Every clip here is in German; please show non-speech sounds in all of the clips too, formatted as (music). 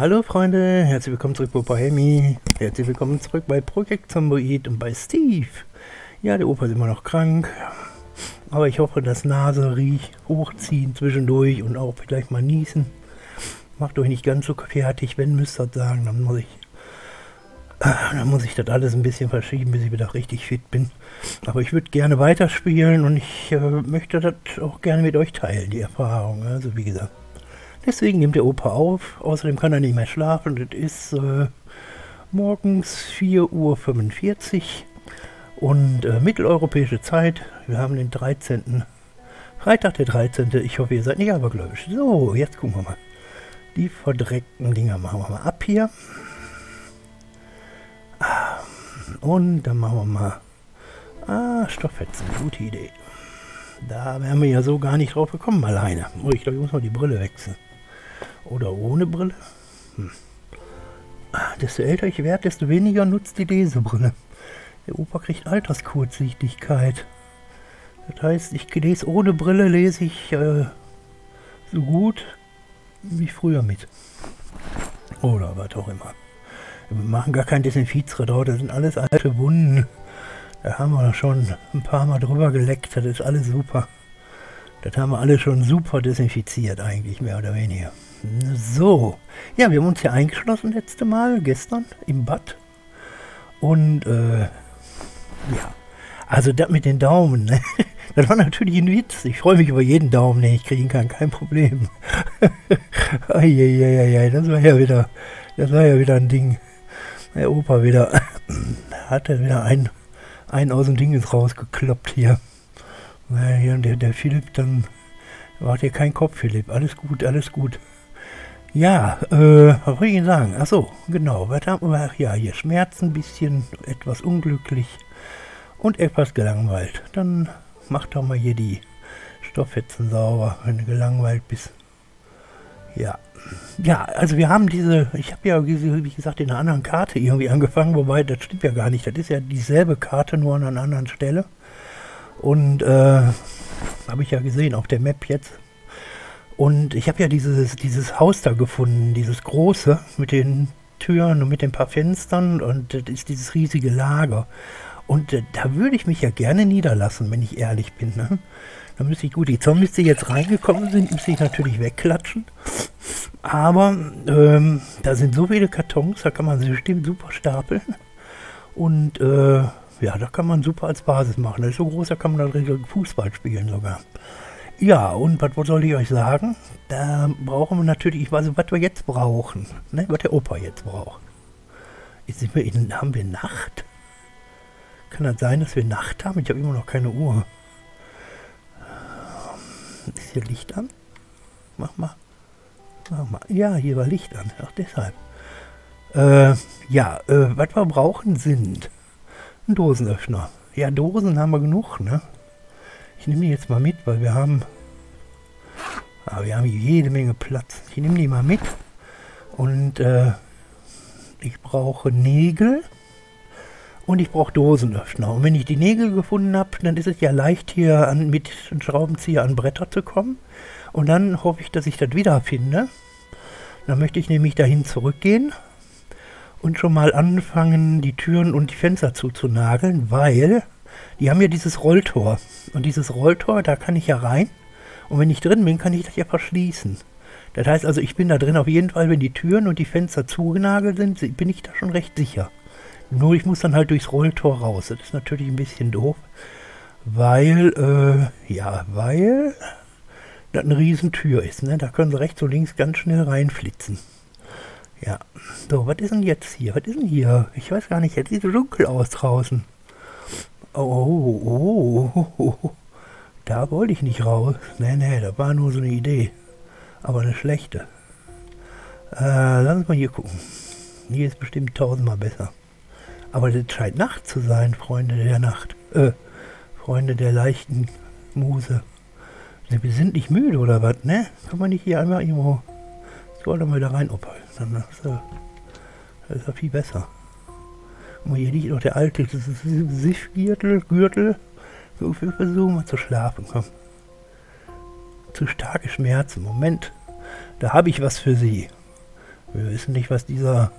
Hallo Freunde, herzlich willkommen zurück bei Bohemi. Herzlich willkommen zurück bei Projekt Zomboid und bei Steve. Ja, der Opa ist immer noch krank. Aber ich hoffe, dass Nase, Riech, Hochziehen zwischendurch und auch vielleicht mal niesen. Macht euch nicht ganz so fertig, wenn müsst ihr sagen, dann muss ich dann muss ich das alles ein bisschen verschieben, bis ich wieder richtig fit bin. Aber ich würde gerne weiterspielen und ich äh, möchte das auch gerne mit euch teilen, die Erfahrung. Also wie gesagt. Deswegen nimmt der Opa auf. Außerdem kann er nicht mehr schlafen. Das ist äh, morgens 4.45 Uhr und äh, mitteleuropäische Zeit. Wir haben den 13. Freitag der 13. Ich hoffe, ihr seid nicht abergläubisch. So, jetzt gucken wir mal. Die verdreckten Dinger machen wir mal ab hier. Und dann machen wir mal ah, Stofffetzen. Gute Idee. Da wären wir ja so gar nicht drauf gekommen alleine. Oh, ich glaube, ich muss mal die Brille wechseln. Oder ohne Brille. Hm. Ah, desto älter ich werde, desto weniger nutzt die Lesebrille. Der Opa kriegt Alterskurzsichtigkeit. Das heißt, ich lese ohne Brille, lese ich äh, so gut wie früher mit. Oder was auch immer. Wir machen gar kein Desinfizre drauf, das sind alles alte Wunden. Da haben wir schon ein paar Mal drüber geleckt, das ist alles super. Das haben wir alle schon super desinfiziert eigentlich, mehr oder weniger. So, ja, wir haben uns hier eingeschlossen letzte Mal, gestern, im Bad. Und, äh, ja, also das mit den Daumen, ne? (laughs) das war natürlich ein Witz. Ich freue mich über jeden Daumen, den ich kriegen kann, kein Problem. (laughs) Eieieiei, das war ja wieder, das war ja wieder ein Ding. Der Opa wieder, (clears throat) hatte wieder einen, einen aus dem Ding rausgekloppt hier. Ja, der, der Philipp, dann war hier kein Kopf, Philipp. Alles gut, alles gut. Ja, äh, was soll ich Ihnen sagen? Achso, genau. Was haben wir? Ja, hier Schmerzen bisschen, etwas unglücklich und etwas gelangweilt. Dann mach doch mal hier die Stofffetzen sauber, wenn du gelangweilt bist. Ja. Ja, also wir haben diese, ich habe ja, wie gesagt, in einer anderen Karte irgendwie angefangen, wobei das stimmt ja gar nicht. Das ist ja dieselbe Karte, nur an einer anderen Stelle. Und äh, habe ich ja gesehen auf der Map jetzt. Und ich habe ja dieses, dieses Haus da gefunden, dieses große mit den Türen und mit den paar Fenstern und das ist dieses riesige Lager. Und äh, da würde ich mich ja gerne niederlassen, wenn ich ehrlich bin. Ne? Da müsste ich, gut, die Zombies, die jetzt reingekommen sind, müsste ich natürlich wegklatschen. Aber ähm, da sind so viele Kartons, da kann man sie bestimmt super stapeln. Und äh, ja, da kann man super als Basis machen. Das ist so groß, da kann man dann Fußball spielen sogar. Ja, und was, soll ich euch sagen? Da brauchen wir natürlich, ich weiß nicht, was wir jetzt brauchen. Ne? Was der Opa jetzt braucht. Jetzt sind wir in, haben wir Nacht? Kann das sein, dass wir Nacht haben? Ich habe immer noch keine Uhr. Ist hier Licht an? Mach mal. Mach mal. Ja, hier war Licht an. Ach, deshalb. Äh, ja, äh, was wir brauchen sind ein Dosenöffner. Ja, Dosen haben wir genug, ne? Ich nehme die jetzt mal mit, weil wir haben... Ah, wir haben jede Menge Platz. Ich nehme die mal mit. Und äh, ich brauche Nägel. Und ich brauche Dosenöffner. Und wenn ich die Nägel gefunden habe, dann ist es ja leicht hier an, mit Schraubenzieher an Bretter zu kommen. Und dann hoffe ich, dass ich das wiederfinde. Dann möchte ich nämlich dahin zurückgehen und schon mal anfangen, die Türen und die Fenster zuzunageln, weil die haben ja dieses Rolltor. Und dieses Rolltor, da kann ich ja rein. Und wenn ich drin bin, kann ich das ja verschließen. Das heißt also, ich bin da drin auf jeden Fall, wenn die Türen und die Fenster zugenagelt sind, bin ich da schon recht sicher. Nur ich muss dann halt durchs Rolltor raus. Das ist natürlich ein bisschen doof. Weil, äh, ja, weil das eine Riesentür ist. Ne? Da können sie rechts und links ganz schnell reinflitzen. Ja. So, was ist denn jetzt hier? Was ist denn hier? Ich weiß gar nicht, jetzt sieht es dunkel aus draußen. Oh, oh, oh, oh, Da wollte ich nicht raus. Nee, nee, das war nur so eine Idee. Aber eine schlechte. Äh, lass uns mal hier gucken. Hier ist bestimmt tausendmal besser. Aber das scheint Nacht zu sein, Freunde der Nacht. Äh, Freunde der leichten Muse. Wir sind nicht müde oder was, ne? Kann man nicht hier einmal irgendwo... Ich wollte mal da rein opfern. Dann ist das ist er viel besser. Und hier liegt noch der alte Siffgürtel, Gürtel. So, wir versuchen mal zu schlafen, komm. Zu starke Schmerzen. Moment. Da habe ich was für Sie. Wir wissen nicht, was dieser,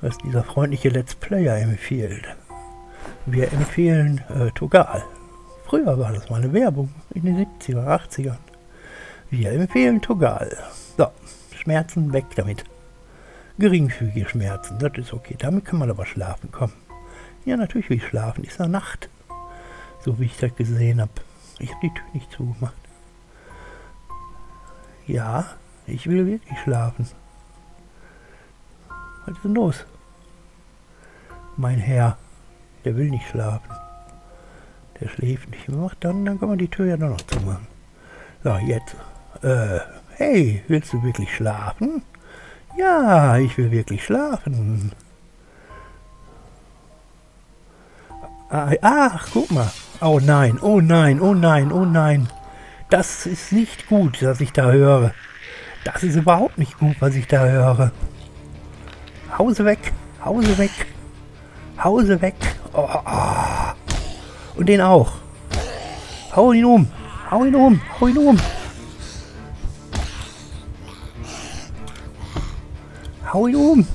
was dieser freundliche Let's Player empfiehlt. Wir empfehlen äh, Togal. Früher war das mal eine Werbung, in den 70er, 80ern. Wir empfehlen Togal. So, Schmerzen weg damit. Geringfügige Schmerzen, das ist okay. Damit kann man aber schlafen, komm. Ja, natürlich will ich schlafen. Ist ja Nacht. So wie ich das gesehen habe. Ich habe die Tür nicht zugemacht. Ja, ich will wirklich schlafen. Was ist denn los? Mein Herr, der will nicht schlafen. Der schläft nicht. Macht dann, dann kann man die Tür ja noch zumachen. So, jetzt. Äh, hey, willst du wirklich schlafen? Ja, ich will wirklich schlafen. Ach, guck mal. Oh nein, oh nein, oh nein, oh nein. Das ist nicht gut, was ich da höre. Das ist überhaupt nicht gut, was ich da höre. Hause weg, Hause weg, Hause weg. Oh, oh. Und den auch. Hau ihn um, hau ihn um, hau ihn um. Hau ihn um.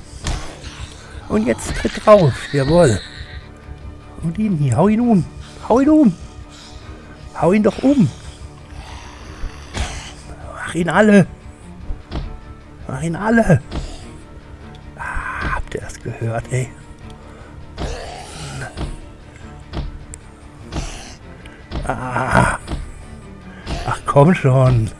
Und jetzt tritt drauf, jawohl. Und ihn hier, hau ihn um. Hau ihn um. Hau ihn doch um. Mach ihn alle. Mach ihn alle. Ah, habt ihr das gehört, ey? Ah. Ach komm schon.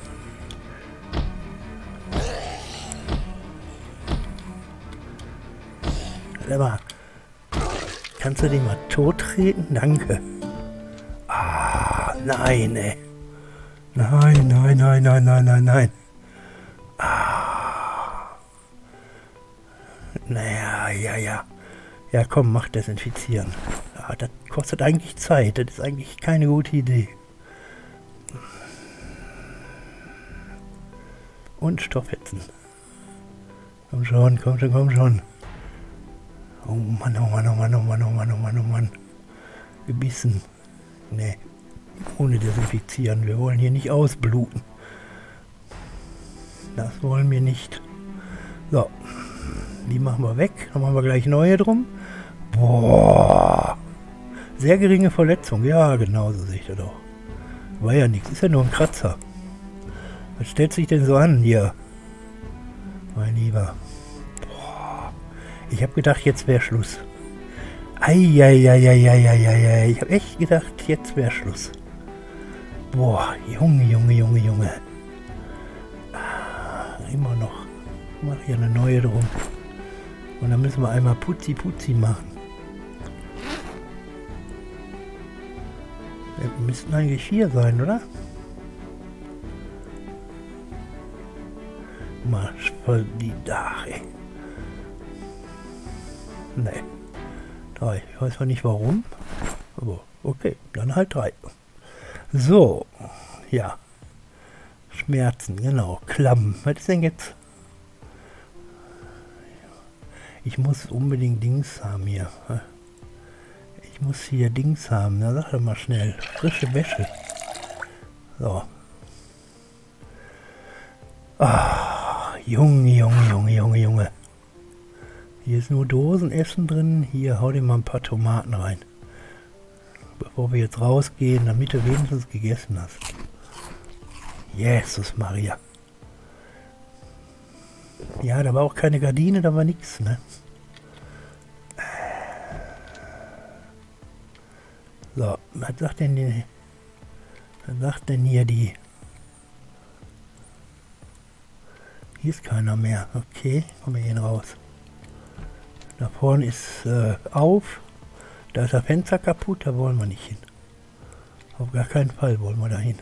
Kannst du den mal tot treten? Danke. Ah, nein, ey. Nein, nein, nein, nein, nein, nein, nein. Ah. Naja, ja, ja. Ja, komm, mach desinfizieren. Ja, das kostet eigentlich Zeit. Das ist eigentlich keine gute Idee. Und Stoffhetzen. Komm schon, komm schon, komm schon. Oh Mann, oh Mann, oh Mann, oh Mann, oh Mann, oh Mann, oh Mann. Gebissen. Nee. Ohne desinfizieren. Wir wollen hier nicht ausbluten. Das wollen wir nicht. So. Die machen wir weg. Dann machen wir gleich neue drum. Boah. Sehr geringe Verletzung. Ja, genau so sehe ich das doch. War ja nichts. Ist ja nur ein Kratzer. Was stellt sich denn so an hier? Mein Lieber. Ich habe gedacht, jetzt wäre Schluss. Eieieiei. Ich habe echt gedacht, jetzt wäre Schluss. Boah, Junge, Junge, Junge, Junge. Ah, immer noch. Mache hier eine neue drum. Und dann müssen wir einmal Putzi Putzi machen. Wir müssten eigentlich hier sein, oder? Voll die Dach, ey. Nee. Drei. Ich weiß zwar nicht warum. Aber okay, dann halt drei. So. Ja. Schmerzen, genau. Klamm. Was ist denn jetzt? Ich muss unbedingt Dings haben hier. Ich muss hier Dings haben. Na, sag doch mal schnell. Frische Wäsche. So. Ah, Junge, Junge, Junge, Junge, Junge. Hier ist nur Dosenessen drin. Hier, hau dir mal ein paar Tomaten rein. Bevor wir jetzt rausgehen, damit du wenigstens gegessen hast. Jesus Maria. Ja, da war auch keine Gardine, da war nichts, ne? So, was sagt denn die... Was sagt denn hier die... Hier ist keiner mehr. Okay, kommen wir hier raus. Da vorne ist äh, auf. Da ist das Fenster kaputt, da wollen wir nicht hin. Auf gar keinen Fall wollen wir da hin.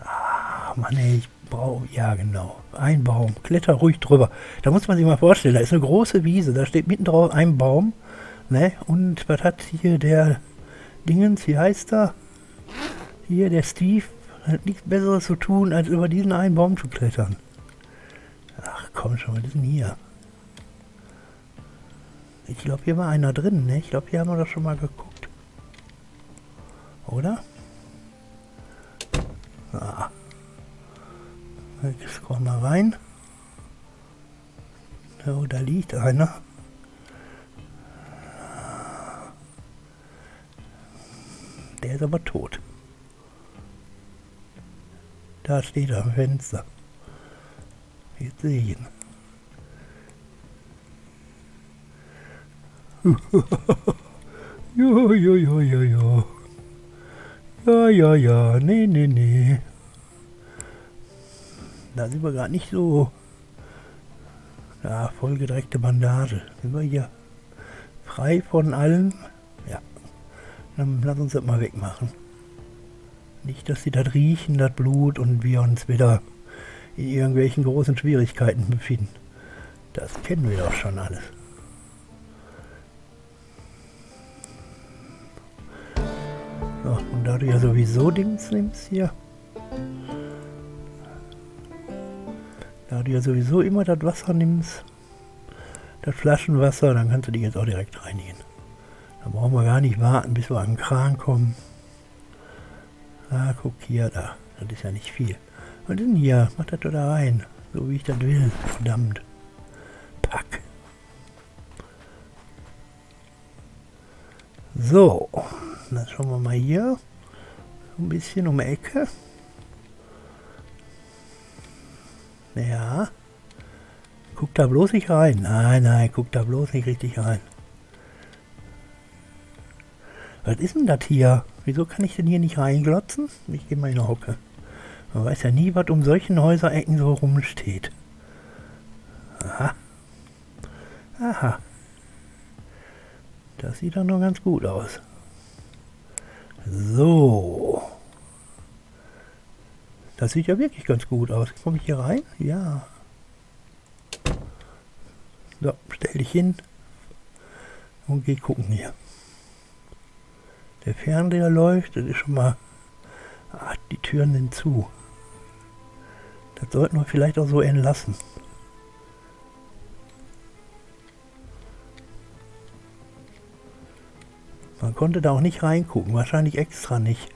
Ah, Mann, ey, ich brauche... Ja, genau. Ein Baum. Kletter ruhig drüber. Da muss man sich mal vorstellen, da ist eine große Wiese. Da steht mitten drauf ein Baum. Ne? Und was hat hier der Dingens, wie heißt er? Hier, der Steve, hat nichts Besseres zu tun, als über diesen einen Baum zu klettern. Ach komm schon, was ist denn hier? Ich glaube, hier war einer drin, ne? Ich glaube, hier haben wir doch schon mal geguckt. Oder? Ah. Ich scroll mal rein. So, da liegt einer. Der ist aber tot. Da steht er am Fenster. Jetzt sehe ich ihn. Ja, ja, ja, ja, ja. Ja, ja, ja, nee, nee, nee. Da sind wir gerade nicht so. Ja, vollgedreckte Bandage. Sind wir hier frei von allem? Ja. Dann lass uns das mal wegmachen. Nicht, dass sie das riechen, das Blut, und wir uns wieder in irgendwelchen großen Schwierigkeiten befinden. Das kennen wir doch schon alles. So, und da du ja sowieso Dings nimmst hier, da du ja sowieso immer das Wasser nimmst, das Flaschenwasser, dann kannst du die jetzt auch direkt reinigen. Da brauchen wir gar nicht warten, bis wir an den Kran kommen. Ah, guck hier, da. Das ist ja nicht viel. Was denn hier? Mach das doch da rein. So wie ich das will. Verdammt. Pack. So. Dann schauen wir mal hier. Ein bisschen um die Ecke. Ja. Guck da bloß nicht rein. Nein, nein, guck da bloß nicht richtig rein. Was ist denn das hier? Wieso kann ich denn hier nicht reinglotzen? Ich gehe mal in die Hocke. Man weiß ja nie, was um solchen Häuserecken so rumsteht. Aha. Aha. Das sieht doch noch ganz gut aus. So. Das sieht ja wirklich ganz gut aus. Komme ich hier rein? Ja. So, stell dich hin und geh gucken hier. Der Fernseher läuft, das ist schon mal... Ah, die Türen sind zu. Das sollten wir vielleicht auch so entlassen. Man konnte da auch nicht reingucken, wahrscheinlich extra nicht.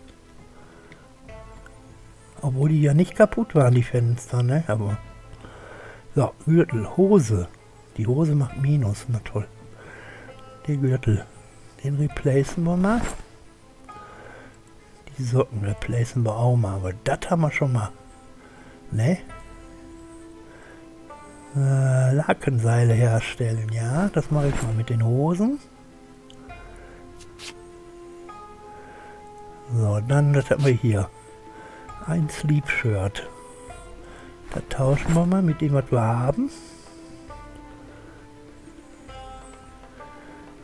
Obwohl die ja nicht kaputt waren, die Fenster, ne? Aber. So, Gürtel, Hose. Die Hose macht Minus, na toll. Der Gürtel. Den replacen wir mal. Die Socken replacen wir auch mal, aber das haben wir schon mal. Ne? Äh, Lakenseile herstellen, ja, das mache ich mal mit den Hosen. So, dann, das haben wir hier. Ein Sleep-Shirt. Da tauschen wir mal mit dem, was wir haben.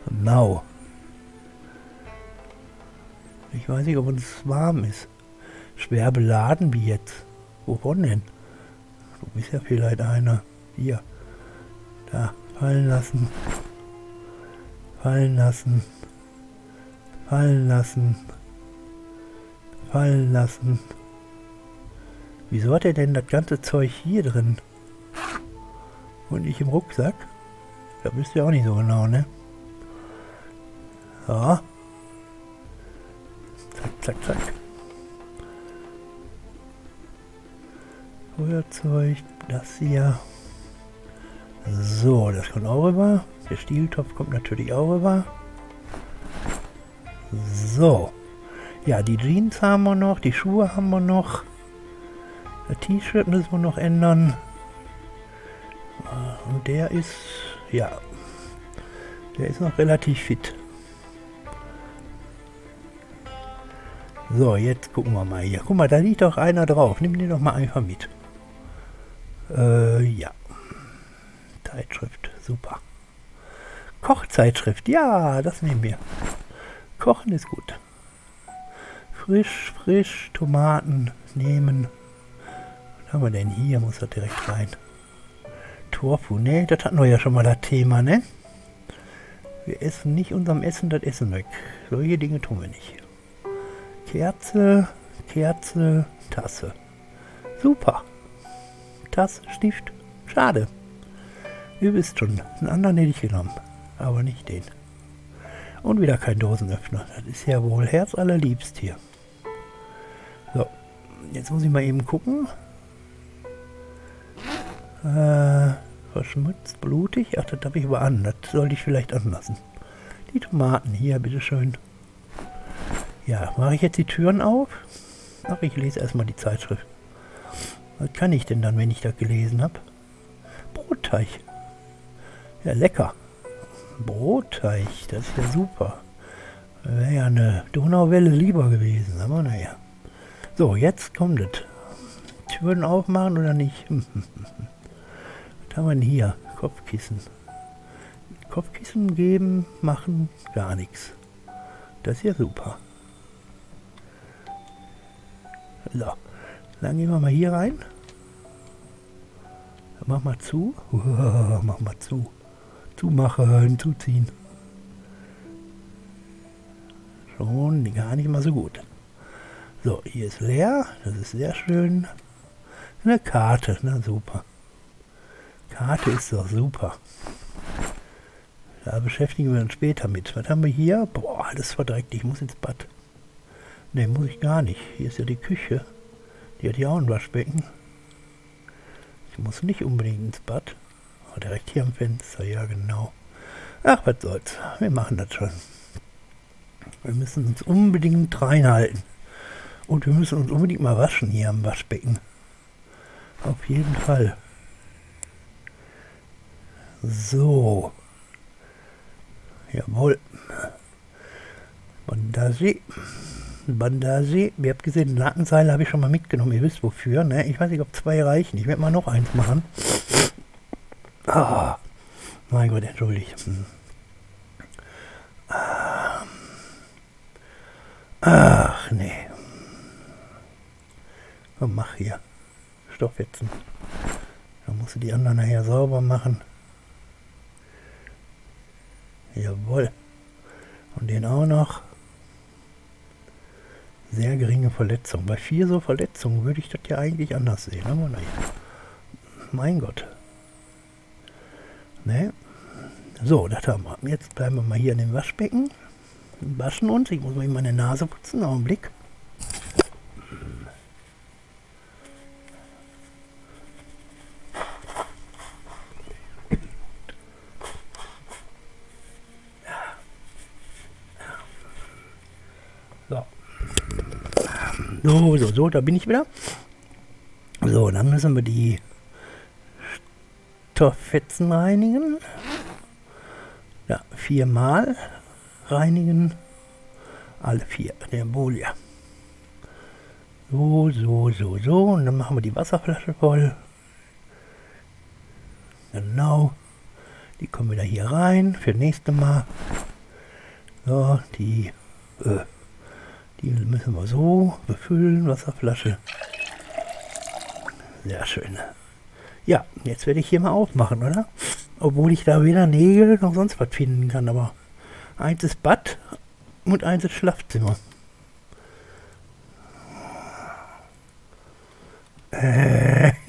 Genau. Ich weiß nicht, ob uns warm ist. Schwer beladen wie jetzt. Wovon denn? Du bist ja vielleicht einer. Hier. Da. Fallen lassen. Fallen lassen. Fallen lassen. Fallen lassen. Wieso hat er denn das ganze Zeug hier drin? Und nicht im Rucksack? Da wisst ihr auch nicht so genau, ne? So. Zack, zack, zack. Feuerzeug, das hier. So, das kommt auch rüber. Der Stieltopf kommt natürlich auch rüber. So. Ja, die Jeans haben wir noch, die Schuhe haben wir noch. Das T-Shirt müssen wir noch ändern. Und der ist, ja, der ist noch relativ fit. So, jetzt gucken wir mal hier. Guck mal, da liegt doch einer drauf. Nimm den doch mal einfach mit. Äh, ja. Zeitschrift, super. Kochzeitschrift, ja, das nehmen wir. Kochen ist gut. Frisch, frisch, Tomaten nehmen. Was haben wir denn hier? Muss er direkt rein. Tofu, ne, das hatten wir ja schon mal das Thema, ne? Wir essen nicht unserem Essen das Essen weg. Solche Dinge tun wir nicht. Kerze, Kerze, Tasse. Super. Tasse, Stift. Schade. Ihr wisst schon, einen anderen hätte ich genommen. Aber nicht den. Und wieder kein Dosenöffner. Das ist ja wohl herzallerliebst hier. Jetzt muss ich mal eben gucken. Äh, verschmutzt, blutig. Ach, das habe ich aber an. Das sollte ich vielleicht anlassen. Die Tomaten hier, bitteschön. Ja, mache ich jetzt die Türen auf? Ach, ich lese erstmal die Zeitschrift. Was kann ich denn dann, wenn ich das gelesen habe? Brotteig. Ja, lecker. Brotteig, das ist ja super. Wäre ja eine Donauwelle lieber gewesen, aber naja. So, jetzt kommt es. Türen aufmachen oder nicht? (laughs) Was haben wir denn hier? Kopfkissen. Kopfkissen geben, machen, gar nichts. Das ist ja super. So, dann gehen wir mal hier rein. Mach mal zu. (laughs) Mach mal zu. Zumachen, zuziehen. Schon gar nicht mal so gut. So, hier ist leer. Das ist sehr schön. Eine Karte. Na super. Karte ist doch super. Da beschäftigen wir uns später mit. Was haben wir hier? Boah, alles verdreckt. Ich muss ins Bad. Ne, muss ich gar nicht. Hier ist ja die Küche. Die hat ja auch ein Waschbecken. Ich muss nicht unbedingt ins Bad. Aber direkt hier am Fenster. Ja, genau. Ach, was soll's. Wir machen das schon. Wir müssen uns unbedingt reinhalten. Und wir müssen uns unbedingt mal waschen hier am Waschbecken. Auf jeden Fall. So. Jawohl. Bandasi. Bandasi. Ihr habt gesehen, Lattenseil habe ich schon mal mitgenommen. Ihr wisst wofür. Ne? Ich weiß nicht, ob zwei reichen. Ich werde mal noch eins machen. Ah. Mein Gott, entschuldigt. Hm. Ah. Ach, nee. Komm, mach hier. Stoffwetzen. Dann musst du die anderen nachher sauber machen. Jawohl. Und den auch noch. Sehr geringe Verletzung. Bei vier so Verletzungen würde ich das ja eigentlich anders sehen. Aber naja. Mein Gott. Ne? So, das haben wir. Jetzt bleiben wir mal hier in dem Waschbecken. Waschen uns. Ich muss mal meine Nase putzen. Augenblick. So, so, so, da bin ich wieder. So, dann müssen wir die Stofffetzen reinigen. Ja, viermal reinigen. Alle vier, der Bolia. So, so, so, so. Und dann machen wir die Wasserflasche voll. Genau. Die kommen wieder hier rein für das nächste Mal. So, die äh, die müssen wir so befüllen, Wasserflasche. Sehr schön. Ja, jetzt werde ich hier mal aufmachen, oder? Obwohl ich da weder Nägel noch sonst was finden kann, aber eins ist Bad und eins ist Schlafzimmer. Äh. (laughs)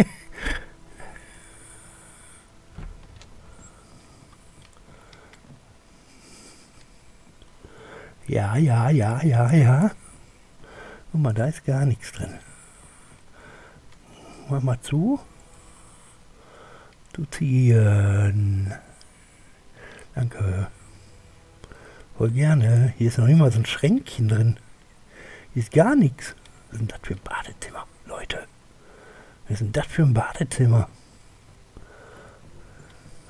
Ja, ja, ja, ja, ja. Guck mal, da ist gar nichts drin. Mach mal zu. Duzieren. Danke. Voll gerne. Hier ist noch immer so ein Schränkchen drin. Hier ist gar nichts. Was ist denn das für ein Badezimmer, Leute? Was ist denn das für ein Badezimmer?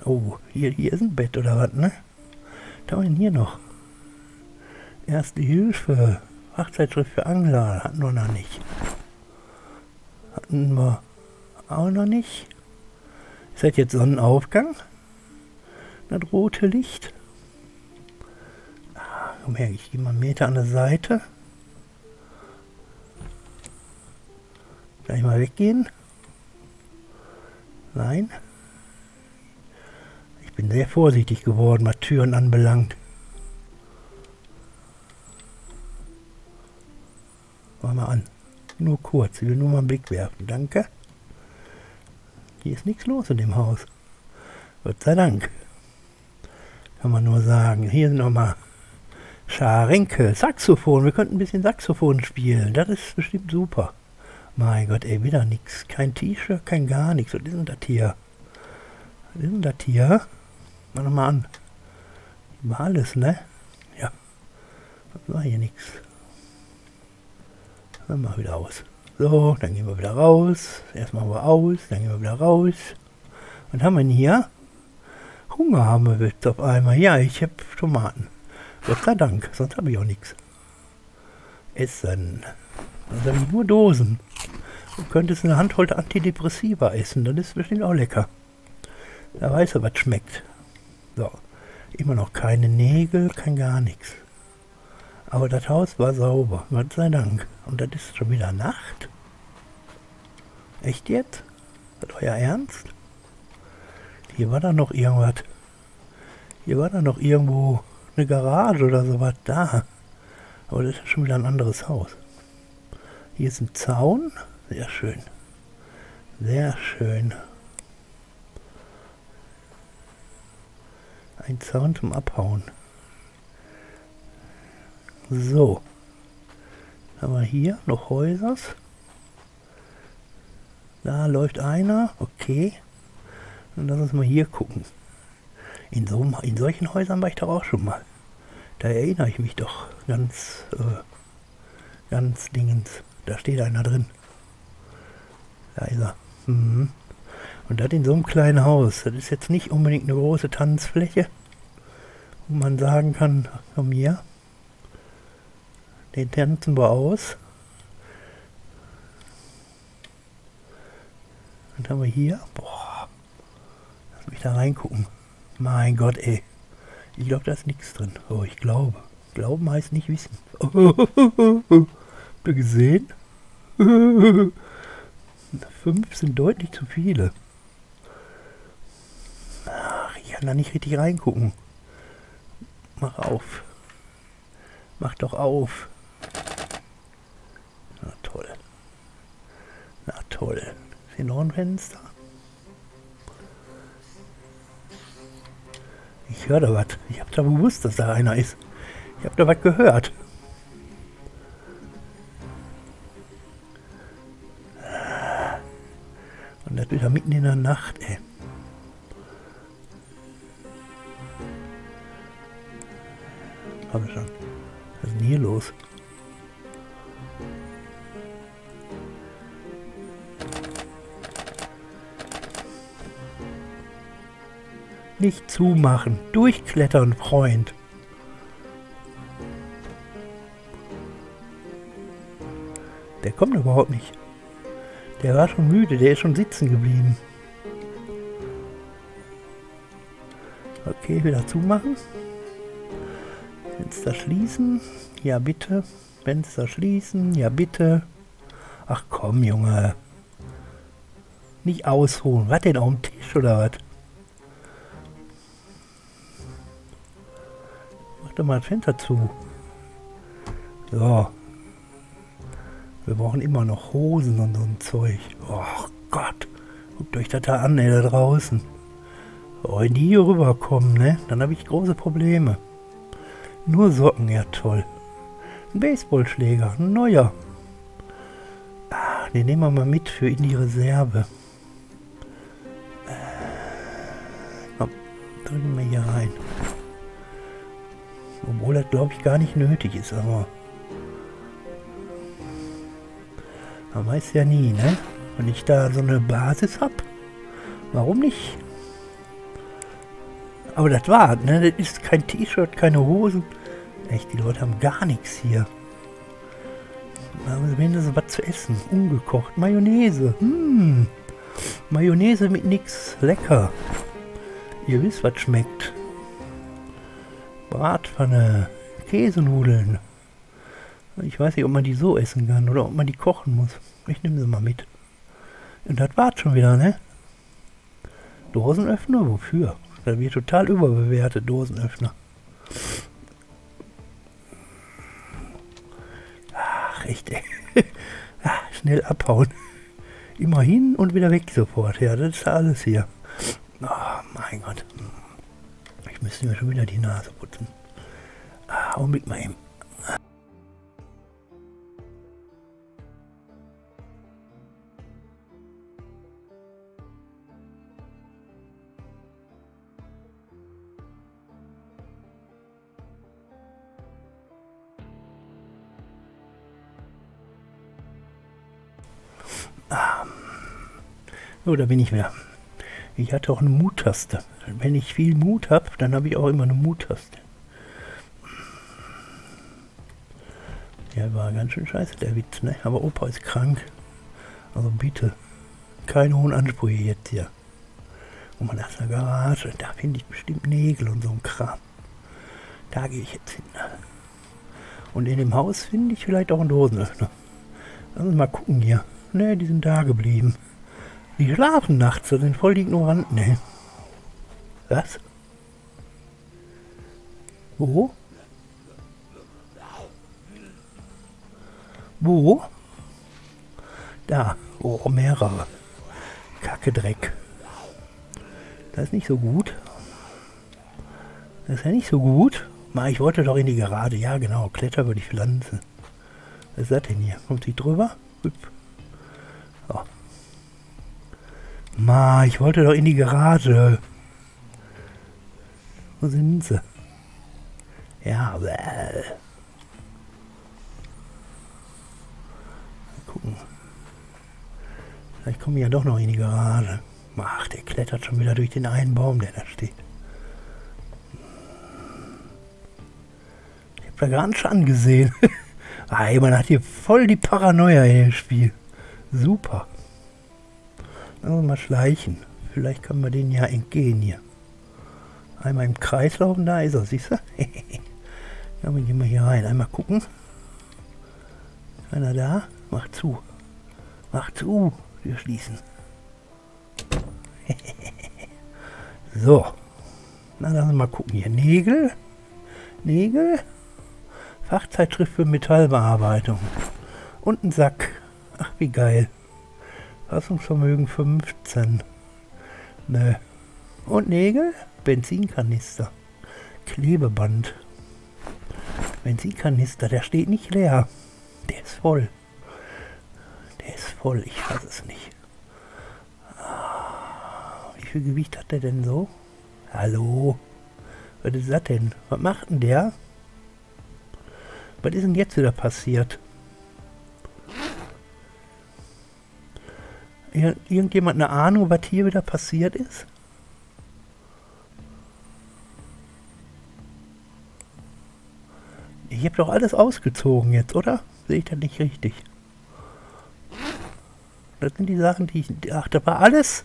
Oh, hier, hier ist ein Bett oder was, ne? Was haben wir denn hier noch? Erste Hilfe. Fachzeitschrift für Angler hatten wir noch nicht. Hatten wir auch noch nicht. Ist das jetzt Sonnenaufgang? Das rote Licht. Ah, komm her, ich gehe mal einen Meter an der Seite. Kann ich mal weggehen? Nein. Ich bin sehr vorsichtig geworden, was Türen anbelangt. Mach mal an. Nur kurz. Ich will nur mal einen Blick werfen. Danke. Hier ist nichts los in dem Haus. Gott sei Dank. Kann man nur sagen. Hier sind nochmal Scharenke, Saxophon. Wir könnten ein bisschen Saxophon spielen. Das ist bestimmt super. Mein Gott, ey, wieder nichts. Kein T-Shirt, kein gar nichts. Was ist denn das hier? Was ist denn das hier? Mal an. War alles, ne? Ja. Das war hier nichts. Dann machen wir wieder aus. So, dann gehen wir wieder raus. Erst machen wir aus, dann gehen wir wieder raus. Was haben wir denn hier? Hunger haben wir jetzt auf einmal. Ja, ich habe Tomaten. Gott sei Dank, sonst habe ich auch nichts. Essen. Dann habe ich nur Dosen. Du könntest eine Handvoll Antidepressiva essen, dann ist bestimmt auch lecker. Da weiß er, was schmeckt. So, immer noch keine Nägel, kein gar nichts. Aber das Haus war sauber, Gott sei Dank. Und das ist schon wieder Nacht? Echt jetzt? Das euer Ernst? Hier war da noch irgendwas. Hier war da noch irgendwo eine Garage oder sowas da. Aber das ist schon wieder ein anderes Haus. Hier ist ein Zaun. Sehr schön. Sehr schön. Ein Zaun zum Abhauen. So. Haben wir hier noch Häusers. Da läuft einer. Okay. Und lass uns mal hier gucken. In, so, in solchen Häusern war ich doch auch schon mal. Da erinnere ich mich doch ganz, äh, ganz dingens. Da steht einer drin. Da ist er. Mhm. Und das in so einem kleinen Haus. Das ist jetzt nicht unbedingt eine große Tanzfläche, wo man sagen kann, komm hier, den tanzen wir aus. Und haben wir hier, boah, lass mich da reingucken. Mein Gott, ey. Ich glaube, da ist nichts drin. Oh, ich glaube. Glauben heißt nicht wissen. Habt ihr gesehen? Fünf sind deutlich zu viele. Ach, ich kann da nicht richtig reingucken. Mach auf. Mach doch auf. Toll. Na toll. Ist hier noch ein Fenster? Ich höre da was. Ich habe da bewusst, dass da einer ist. Ich habe da was gehört. Und das wieder mitten in der Nacht, ey. Ich schon. Was ist denn hier los? Nicht zumachen. Durchklettern, Freund. Der kommt überhaupt nicht. Der war schon müde, der ist schon sitzen geblieben. Okay, wieder zumachen. Fenster schließen. Ja, bitte. Fenster schließen. Ja, bitte. Ach komm, Junge. Nicht ausholen. Was denn auf dem Tisch oder was? Doch mal das Fenster zu. So. Wir brauchen immer noch Hosen und so ein Zeug. Oh Gott. Guckt euch das da an, ey, da draußen. Wenn die hier rüberkommen, ne? Dann habe ich große Probleme. Nur Socken, ja toll. Ein Baseballschläger, ein neuer. Ah, den nehmen wir mal mit für in die Reserve. Komm, drücken wir hier rein. Obwohl das, glaube ich, gar nicht nötig ist, aber... Man weiß ja nie, ne? Wenn ich da so eine Basis habe. Warum nicht? Aber das war, ne? Das ist kein T-Shirt, keine Hosen. Echt, die Leute haben gar nichts hier. Da haben sie wenigstens was zu essen. Ungekocht. Mayonnaise. Hm. Mayonnaise mit nix. Lecker. Ihr wisst, was schmeckt. Bratpfanne. Käsenudeln. Ich weiß nicht, ob man die so essen kann oder ob man die kochen muss. Ich nehme sie mal mit. Und das war's schon wieder, ne? Dosenöffner? Wofür? Das wird total überbewertet, Dosenöffner. Ach, echt, ey. Ach, (laughs) schnell abhauen. Immer hin und wieder weg sofort. Ja, das ist alles hier. Oh, mein Gott. Ich müsste mir schon wieder die Nase putzen. Ah, Augenblick mal eben. So, da bin ich wieder. Ich hatte auch eine Muttaste. Wenn ich viel Mut habe, dann habe ich auch immer eine Mut-Taste. Ja, war ganz schön scheiße, der Witz, ne? Aber Opa ist krank. Also bitte, keine hohen Ansprüche jetzt hier. Und man ist in der Garage, da finde ich bestimmt Nägel und so ein Kram. Da gehe ich jetzt hin. Und in dem Haus finde ich vielleicht auch einen Dosenöffner. Lass uns mal gucken hier. Ne, die sind da geblieben. Die schlafen nachts, das sind voll die Ignoranten, ne? Was? Wo? Wo? Da. Oh, mehrere. Kacke Dreck. Das ist nicht so gut. Das ist ja nicht so gut. Mal, ich wollte doch in die Gerade. Ja, genau. Kletter würde ich pflanzen. Was ist das denn hier? Kommt sie drüber? Hüpf. So. Ma, ich wollte doch in die Garage. Wo sind sie? Ja, bäh. gucken. Vielleicht kommen ja doch noch in die Garage. Ach, der klettert schon wieder durch den einen Baum, der da steht. Ich habe da gar nicht angesehen. (laughs) ah, man hat hier voll die Paranoia in dem Spiel. Super. Lass uns mal schleichen. Vielleicht können wir den ja entgehen hier. Einmal im Kreis laufen, da ist er, siehst du? Dann gehen wir hier rein. Einmal gucken. Einer da? Mach zu. Mach zu. Wir schließen. (laughs) so. Na, lassen wir mal gucken hier. Nägel. Nägel. Fachzeitschrift für Metallbearbeitung. Und ein Sack. Ach, wie geil. Fassungsvermögen 15. Ne. Und Nägel? Benzinkanister. Klebeband. Benzinkanister, der steht nicht leer. Der ist voll. Der ist voll, ich weiß es nicht. Ah, wie viel Gewicht hat der denn so? Hallo? Was ist das denn? Was macht denn der? Was ist denn jetzt wieder passiert? Irgendjemand eine Ahnung, was hier wieder passiert ist? Ich habe doch alles ausgezogen jetzt, oder? Sehe ich das nicht richtig? Das sind die Sachen, die ich... Ach, da war alles,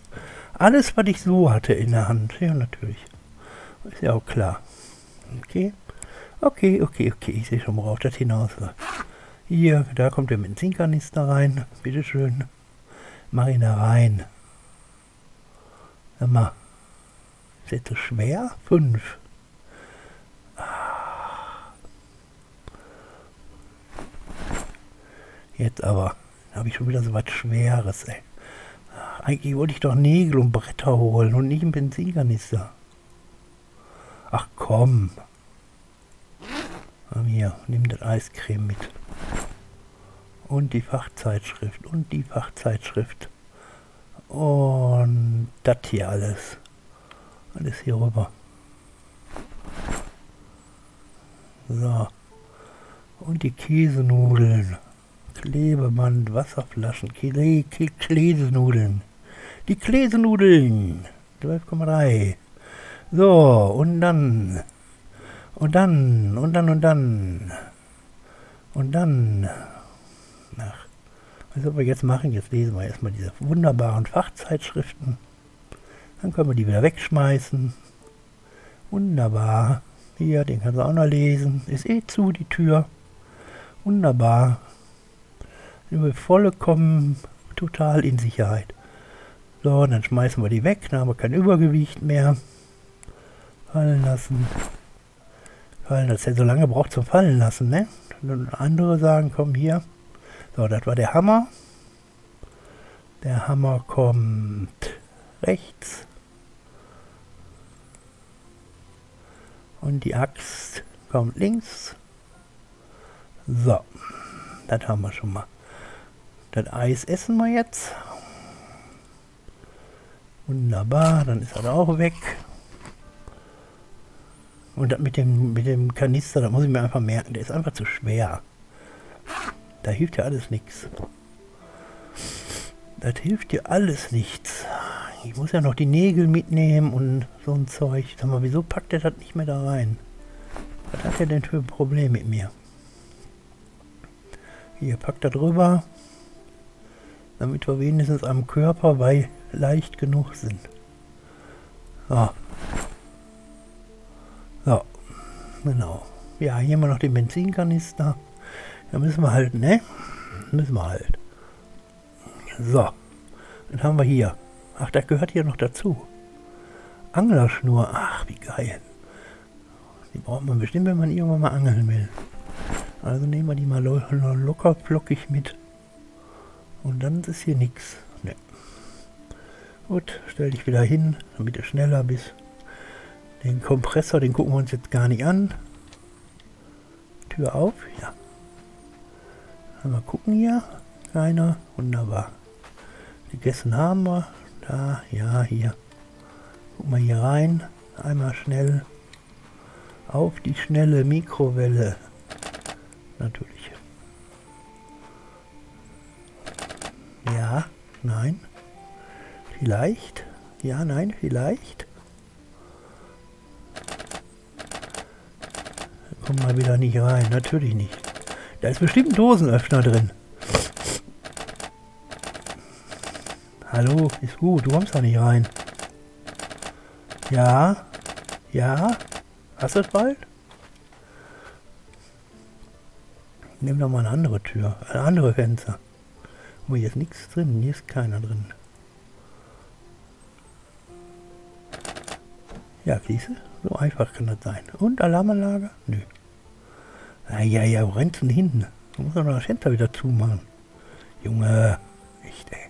alles, was ich so hatte in der Hand. Ja, natürlich. Ist ja auch klar. Okay. Okay, okay, okay. Ich sehe schon, worauf das hinaus war. Hier, da kommt der Benzinkanister rein. Bitteschön. Mach ihn da rein. Sag mal. Ist jetzt so schwer? Fünf. Jetzt aber habe ich schon wieder so was Schweres, ey. Eigentlich wollte ich doch Nägel und Bretter holen und nicht einen Benzinkanister. Ach komm. Hier, nimm das Eiscreme mit. Und die Fachzeitschrift und die Fachzeitschrift. Und das hier alles. Alles hier rüber. So. Und die Käsenudeln. Klebeband, Wasserflaschen, Klesenudeln. Die Klesenudeln. 12,3. So, und dann. Und dann, und dann, und dann. Und dann. Ach, was sollen wir jetzt machen? Jetzt lesen wir erstmal diese wunderbaren Fachzeitschriften. Dann können wir die wieder wegschmeißen. Wunderbar. Hier, den kannst du auch noch lesen. Ist eh zu, die Tür. Wunderbar vollkommen total in Sicherheit. So, dann schmeißen wir die weg, dann haben wir kein Übergewicht mehr. Fallen lassen. Fallen lassen. Ja, so lange braucht zum Fallen lassen, ne? Und andere sagen, komm hier. So, das war der Hammer. Der Hammer kommt rechts. Und die Axt kommt links. So, das haben wir schon mal. Das Eis essen wir jetzt. Wunderbar, dann ist er auch weg. Und das mit dem, mit dem Kanister, da muss ich mir einfach merken, der ist einfach zu schwer. Da hilft ja alles nichts. Das hilft dir alles nichts. Ich muss ja noch die Nägel mitnehmen und so ein Zeug. Sag mal, wieso packt er das nicht mehr da rein? Was hat er denn für ein Problem mit mir? Hier, packt er drüber. Damit wir wenigstens am Körper bei leicht genug sind. So. So. Genau. Ja, hier haben wir noch den Benzinkanister. Da müssen wir halt, ne? Müssen wir halt. So. Dann haben wir hier. Ach, das gehört hier noch dazu. Anglerschnur. Ach, wie geil. Die braucht man bestimmt, wenn man irgendwann mal angeln will. Also nehmen wir die mal lo locker flockig mit. Und dann ist hier nichts. Ne. Gut, stell dich wieder hin, damit du schneller bist. Den Kompressor, den gucken wir uns jetzt gar nicht an. Tür auf, ja. Mal gucken hier. Keiner. Wunderbar. Gegessen haben wir. Da, ja, hier. Guck mal hier rein. Einmal schnell auf die schnelle Mikrowelle. Natürlich. Ja, nein. Vielleicht. Ja, nein, vielleicht. Da kommen wir wieder nicht rein. Natürlich nicht. Da ist bestimmt ein Dosenöffner drin. Hallo, ist gut, du kommst da nicht rein. Ja, ja, hast du es bald? Nimm doch mal eine andere Tür, ein andere Fenster. Oh, hier ist nichts drin, hier ist keiner drin. Ja, siehst So einfach kann das sein. Und Alarmanlage? Nö. Ah, ja, ja, wo rennst du denn hin? Du musst doch noch das Fenster wieder zumachen. Junge, echt, ey.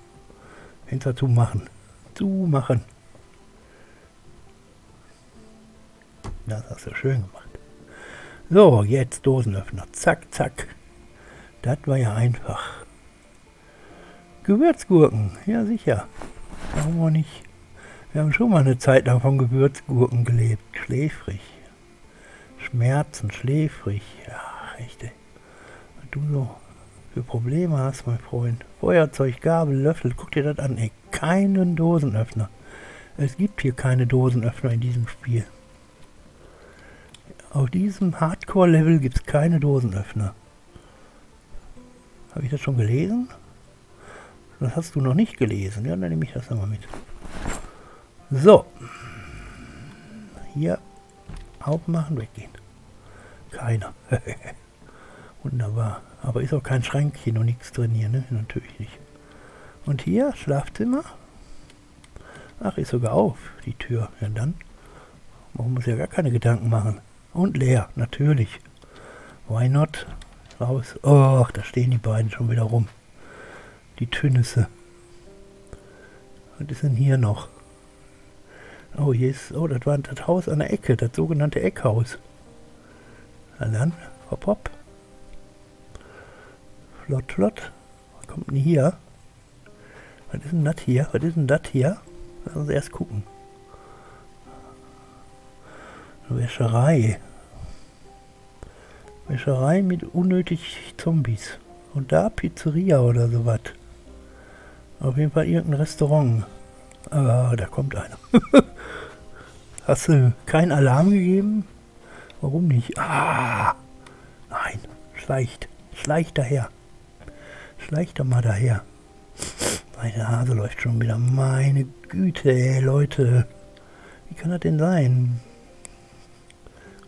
Fenster zumachen. Zumachen. Das hast du schön gemacht. So, jetzt Dosenöffner. Zack, zack. Das war ja einfach. Gewürzgurken. Ja, sicher. Warum auch nicht? Wir haben schon mal eine Zeit lang von Gewürzgurken gelebt. Schläfrig. Schmerzen, schläfrig. Ja, echt. Ey. Was du so für Probleme hast, mein Freund. Feuerzeug, Gabel, Löffel, guck dir das an, ey. Keinen Dosenöffner. Es gibt hier keine Dosenöffner in diesem Spiel. Auf diesem Hardcore-Level gibt es keine Dosenöffner. Habe ich das schon gelesen? Das hast du noch nicht gelesen. Ja, dann nehme ich das nochmal mit. So. Hier aufmachen, weggehen. Keiner. (laughs) Wunderbar. Aber ist auch kein Schränkchen und nichts drin hier, ne? Natürlich nicht. Und hier, Schlafzimmer. Ach, ist sogar auf, die Tür. Ja dann. Man muss ja gar keine Gedanken machen. Und leer, natürlich. Why not? Raus. Och, da stehen die beiden schon wieder rum. Die Tünnisse. Was ist denn hier noch? Oh, hier ist... Oh, das war das Haus an der Ecke. Das sogenannte Eckhaus. Na dann, hopp, hopp. Flott, flott. Was kommt denn hier? Was ist denn das hier? Was ist denn das hier? Lass uns erst gucken. Wäscherei. Wäscherei mit unnötig Zombies. Und da Pizzeria oder sowas. Auf jeden Fall irgendein Restaurant. Ah, da kommt einer. (laughs) Hast du keinen Alarm gegeben? Warum nicht? Ah! Nein, schleicht. Schleicht daher. Schleicht doch mal daher. Meine Hase läuft schon wieder. Meine Güte, ey, Leute. Wie kann das denn sein?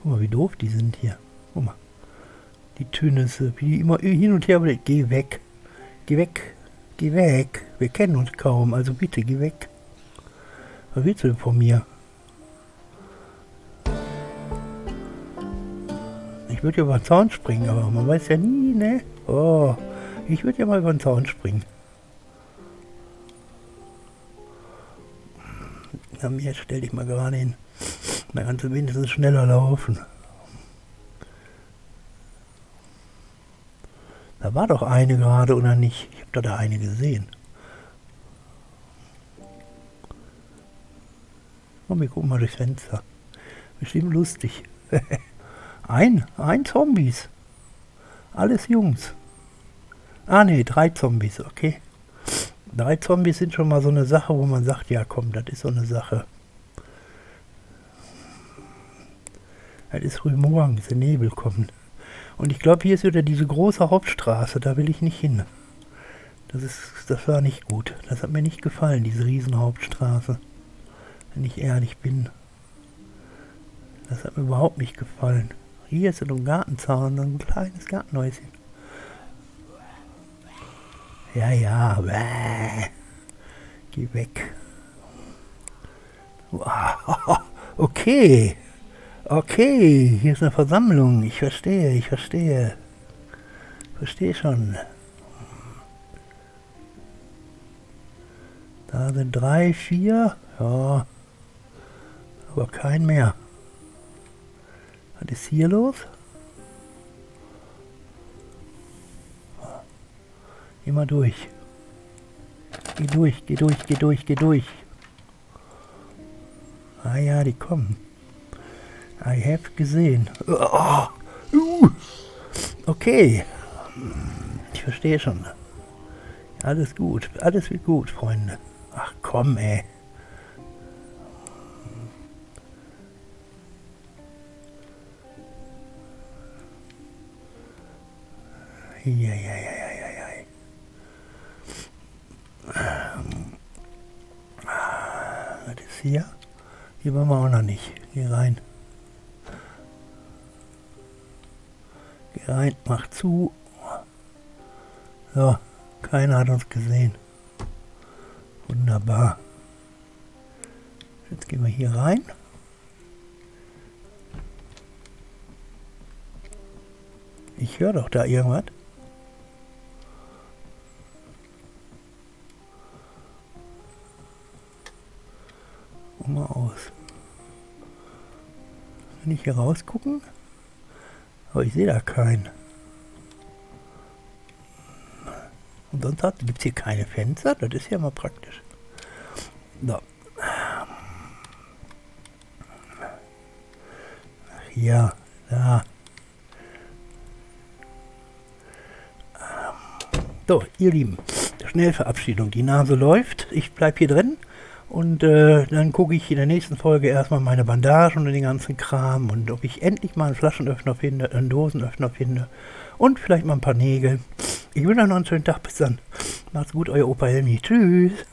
Guck mal, wie doof die sind hier. Guck mal. Die Tönisse, wie die immer hin und her. Geh weg. Geh weg. Geh weg. Wir kennen uns kaum, also bitte, geh weg. Was willst du denn von mir? Ich würde ja über den Zaun springen, aber man weiß ja nie, ne? Oh. Ich würde ja mal über den Zaun springen. Na, mir stell dich mal gerade hin. Da kannst du wenigstens schneller laufen. Da war doch eine gerade, oder nicht? Ich habe da, da eine gesehen. Komm, wir gucken mal durchs Fenster. Bestimmt lustig. (laughs) ein, ein Zombies. Alles Jungs. Ah ne, drei Zombies, okay. Drei Zombies sind schon mal so eine Sache, wo man sagt, ja komm, das ist so eine Sache. Es ist früh morgens, der Nebel kommt. Und ich glaube, hier ist wieder diese große Hauptstraße, da will ich nicht hin. Das, ist, das war nicht gut. Das hat mir nicht gefallen, diese riesen Hauptstraße. Wenn ich ehrlich bin. Das hat mir überhaupt nicht gefallen. Hier ist ein Gartenzaun ein kleines Gartenhäuschen. Ja, ja, bäh. Geh weg. (laughs) Okay. Okay, hier ist eine Versammlung. Ich verstehe, ich verstehe. Verstehe schon. Da sind drei, vier. Ja. Aber kein mehr. Was ist hier los? Mal durch. Geh durch, geh durch, geh durch, geh durch. Ah ja, die kommen. I have gesehen. Oh, uh, okay. Ich verstehe schon. Alles gut. Alles wird gut, Freunde. Ach komm, ey. Ähm, was ist hier? Hier waren wir auch noch nicht. Hier rein. Geh rein, mach zu. So, keiner hat uns gesehen. Wunderbar. Jetzt gehen wir hier rein. Ich höre doch da irgendwas. Kann ich hier rausgucken? Aber ich sehe da keinen. Und sonst gibt es hier keine Fenster. Das ist ja mal praktisch. So. Hier, da. So, ihr Lieben, Schnellverabschiedung. Die Nase läuft. Ich bleibe hier drin. Und äh, dann gucke ich in der nächsten Folge erstmal meine Bandagen und den ganzen Kram und ob ich endlich mal einen Flaschenöffner finde, einen Dosenöffner finde und vielleicht mal ein paar Nägel. Ich wünsche euch noch einen schönen Tag. Bis dann. Macht's gut, euer Opa Helmi. Tschüss.